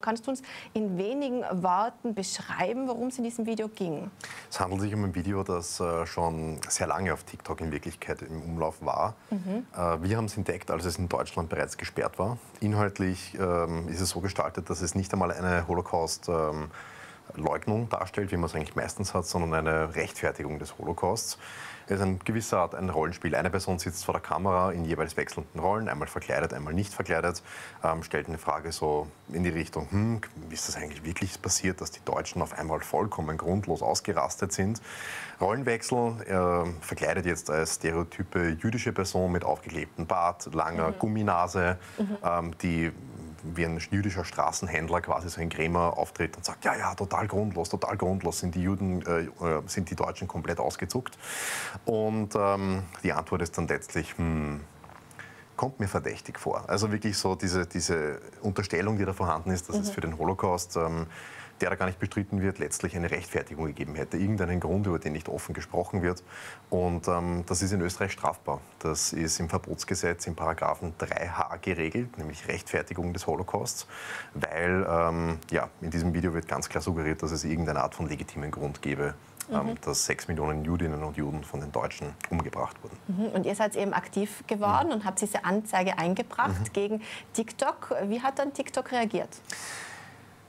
Kannst du uns in wenigen Worten beschreiben, worum es in diesem Video ging? Es handelt sich um ein Video, das äh, schon sehr lange auf TikTok in Wirklichkeit im Umlauf war. Mhm. Äh, wir haben es entdeckt, als es in Deutschland bereits gesperrt war. Inhaltlich ähm, ist es so gestaltet, dass es nicht einmal eine Holocaust ähm, Leugnung darstellt, wie man es eigentlich meistens hat, sondern eine Rechtfertigung des Holocausts. Es ist ein gewisser Art ein Rollenspiel. Eine Person sitzt vor der Kamera in jeweils wechselnden Rollen, einmal verkleidet, einmal nicht verkleidet, ähm, stellt eine Frage so in die Richtung, hm, wie ist das eigentlich wirklich passiert, dass die Deutschen auf einmal vollkommen grundlos ausgerastet sind. Rollenwechsel, er verkleidet jetzt als stereotype jüdische Person mit aufgeklebtem Bart, langer mhm. Gumminase, mhm. Ähm, die wie ein jüdischer Straßenhändler quasi so ein Krämer auftritt und sagt, ja, ja, total grundlos, total grundlos, sind die Juden, äh, äh, sind die Deutschen komplett ausgezuckt. Und ähm, die Antwort ist dann letztlich, hm, kommt mir verdächtig vor. Also wirklich so diese, diese Unterstellung, die da vorhanden ist, dass mhm. es für den Holocaust ähm, der da gar nicht bestritten wird, letztlich eine Rechtfertigung gegeben hätte. Irgendeinen Grund, über den nicht offen gesprochen wird. Und ähm, das ist in Österreich strafbar. Das ist im Verbotsgesetz im Paragraphen 3h geregelt, nämlich Rechtfertigung des Holocausts, weil ähm, ja, in diesem Video wird ganz klar suggeriert, dass es irgendeine Art von legitimen Grund gäbe, ähm, mhm. dass sechs Millionen Judinnen und Juden von den Deutschen umgebracht wurden. Mhm. Und ihr seid eben aktiv geworden mhm. und habt diese Anzeige eingebracht mhm. gegen TikTok. Wie hat dann TikTok reagiert?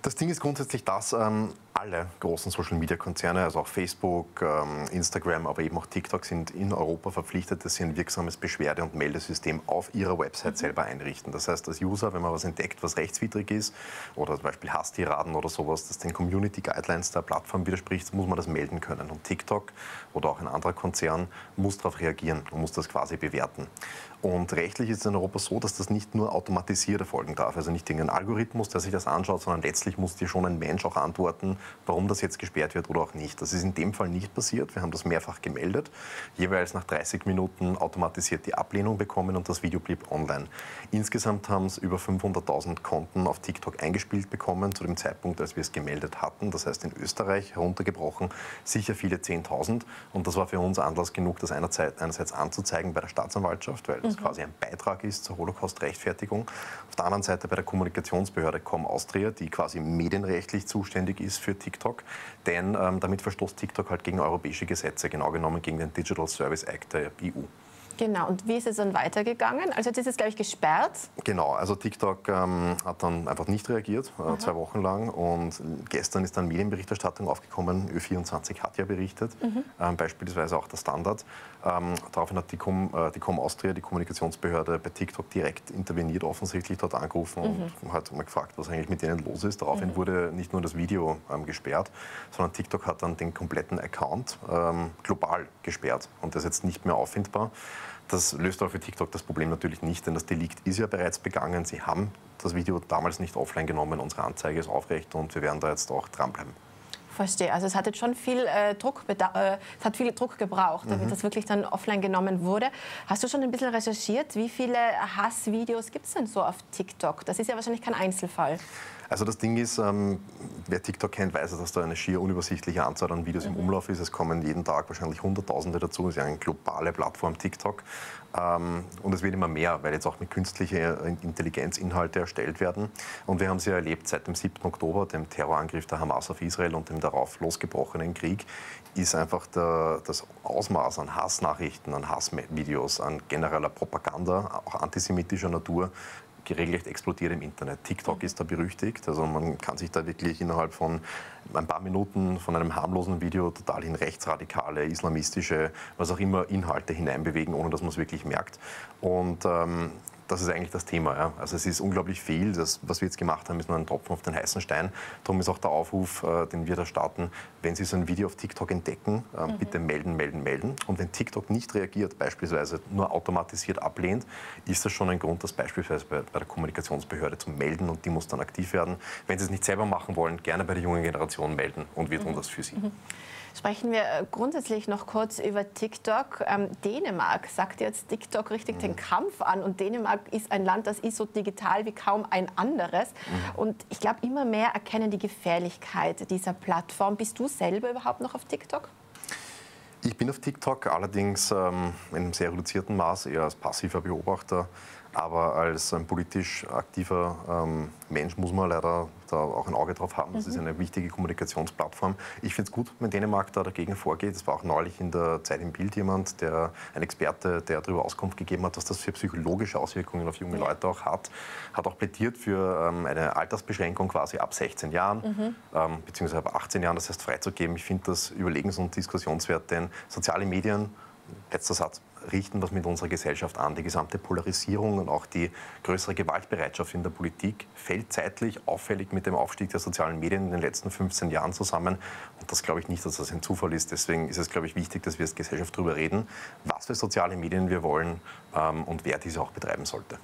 Das Ding ist grundsätzlich das, ähm, alle großen Social-Media-Konzerne, also auch Facebook, ähm, Instagram, aber eben auch TikTok, sind in Europa verpflichtet, dass sie ein wirksames Beschwerde- und Meldesystem auf ihrer Website mhm. selber einrichten. Das heißt, als User, wenn man was entdeckt, was rechtswidrig ist, oder zum Beispiel Hasstiraden oder sowas, das den Community Guidelines der Plattform widerspricht, muss man das melden können. Und TikTok oder auch ein anderer Konzern muss darauf reagieren und muss das quasi bewerten. Und rechtlich ist es in Europa so, dass das nicht nur automatisiert erfolgen darf. Also nicht irgendein Algorithmus, der sich das anschaut, sondern letztlich muss dir schon ein Mensch auch antworten, warum das jetzt gesperrt wird oder auch nicht. Das ist in dem Fall nicht passiert. Wir haben das mehrfach gemeldet. Jeweils nach 30 Minuten automatisiert die Ablehnung bekommen und das Video blieb online. Insgesamt haben es über 500.000 Konten auf TikTok eingespielt bekommen zu dem Zeitpunkt, als wir es gemeldet hatten. Das heißt in Österreich heruntergebrochen sicher viele 10.000. Und das war für uns Anlass genug, das einerseits anzuzeigen bei der Staatsanwaltschaft, weil das mhm. quasi ein Beitrag ist zur Holocaust-Rechtfertigung. Auf der anderen Seite bei der Kommunikationsbehörde Com Austria, die quasi medienrechtlich zuständig ist für TikTok, denn ähm, damit verstoßt TikTok halt gegen europäische Gesetze, genau genommen gegen den Digital Service Act der EU. Genau, und wie ist es dann weitergegangen? Also jetzt ist es, glaube ich, gesperrt. Genau, also TikTok ähm, hat dann einfach nicht reagiert, äh, zwei Wochen lang. Und gestern ist dann Medienberichterstattung aufgekommen. Ö24 hat ja berichtet, mhm. ähm, beispielsweise auch der Standard. Ähm, daraufhin hat die Com, äh, die Com Austria, die Kommunikationsbehörde bei TikTok direkt interveniert, offensichtlich dort angerufen mhm. und hat mal gefragt, was eigentlich mit denen los ist. Daraufhin mhm. wurde nicht nur das Video ähm, gesperrt, sondern TikTok hat dann den kompletten Account ähm, global gesperrt und das ist jetzt nicht mehr auffindbar. Das löst auch für TikTok das Problem natürlich nicht, denn das Delikt ist ja bereits begangen. Sie haben das Video damals nicht offline genommen. Unsere Anzeige ist aufrecht und wir werden da jetzt auch dranbleiben. Verstehe. Also es hat jetzt schon viel äh, Druck, äh, es hat viel Druck gebraucht, damit mhm. das wirklich dann offline genommen wurde. Hast du schon ein bisschen recherchiert, wie viele Hassvideos gibt es denn so auf TikTok? Das ist ja wahrscheinlich kein Einzelfall. Also das Ding ist, ähm, wer TikTok kennt, weiß, dass da eine schier unübersichtliche Anzahl an Videos mhm. im Umlauf ist. Es kommen jeden Tag wahrscheinlich Hunderttausende dazu. Es ist ja eine globale Plattform TikTok. Ähm, und es wird immer mehr, weil jetzt auch mit künstlicher Intelligenz Inhalte erstellt werden. Und wir haben sie ja erlebt seit dem 7. Oktober, dem Terrorangriff der Hamas auf Israel und dem darauf losgebrochenen Krieg, ist einfach der, das Ausmaß an Hassnachrichten, an Hassvideos, an genereller Propaganda, auch antisemitischer Natur, regelrecht explodiert im Internet. TikTok ist da berüchtigt. Also man kann sich da wirklich innerhalb von ein paar Minuten von einem harmlosen Video total in rechtsradikale, islamistische, was auch immer Inhalte hineinbewegen, ohne dass man es wirklich merkt. Und ähm, das ist eigentlich das Thema. Ja. Also es ist unglaublich viel. Das, was wir jetzt gemacht haben, ist nur ein Tropfen auf den heißen Stein. Darum ist auch der Aufruf, äh, den wir da starten, wenn Sie so ein Video auf TikTok entdecken, äh, mhm. bitte melden, melden, melden. Und wenn TikTok nicht reagiert, beispielsweise nur automatisiert ablehnt, ist das schon ein Grund, das beispielsweise bei, bei der Kommunikationsbehörde zu melden und die muss dann aktiv werden. Wenn Sie es nicht selber machen wollen, gerne bei der jungen Generation melden und wir tun mhm. das für Sie. Mhm. Sprechen wir äh, grundsätzlich noch kurz über TikTok. Ähm, Dänemark sagt jetzt TikTok richtig mhm. den Kampf an und Dänemark ist ein Land, das ist so digital wie kaum ein anderes. Mhm. Und ich glaube, immer mehr erkennen die Gefährlichkeit dieser Plattform. Bist du selber überhaupt noch auf TikTok? Ich bin auf TikTok allerdings ähm, in einem sehr reduzierten Maß, eher als passiver Beobachter. Aber als ein politisch aktiver ähm, Mensch muss man leider da auch ein Auge drauf haben. Das mhm. ist eine wichtige Kommunikationsplattform. Ich finde es gut, wenn Dänemark da dagegen vorgeht. Es war auch neulich in der Zeit im Bild jemand, der ein Experte, der darüber Auskunft gegeben hat, was das für psychologische Auswirkungen auf junge ja. Leute auch hat, hat auch plädiert für ähm, eine Altersbeschränkung quasi ab 16 Jahren, mhm. ähm, beziehungsweise ab 18 Jahren, das heißt freizugeben. Ich finde das überlegens- und diskussionswert, denn soziale Medien, letzter Satz, richten was mit unserer Gesellschaft an. Die gesamte Polarisierung und auch die größere Gewaltbereitschaft in der Politik fällt zeitlich auffällig mit dem Aufstieg der sozialen Medien in den letzten 15 Jahren zusammen. Und das glaube ich nicht, dass das ein Zufall ist. Deswegen ist es, glaube ich, wichtig, dass wir als Gesellschaft darüber reden, was für soziale Medien wir wollen ähm, und wer diese auch betreiben sollte.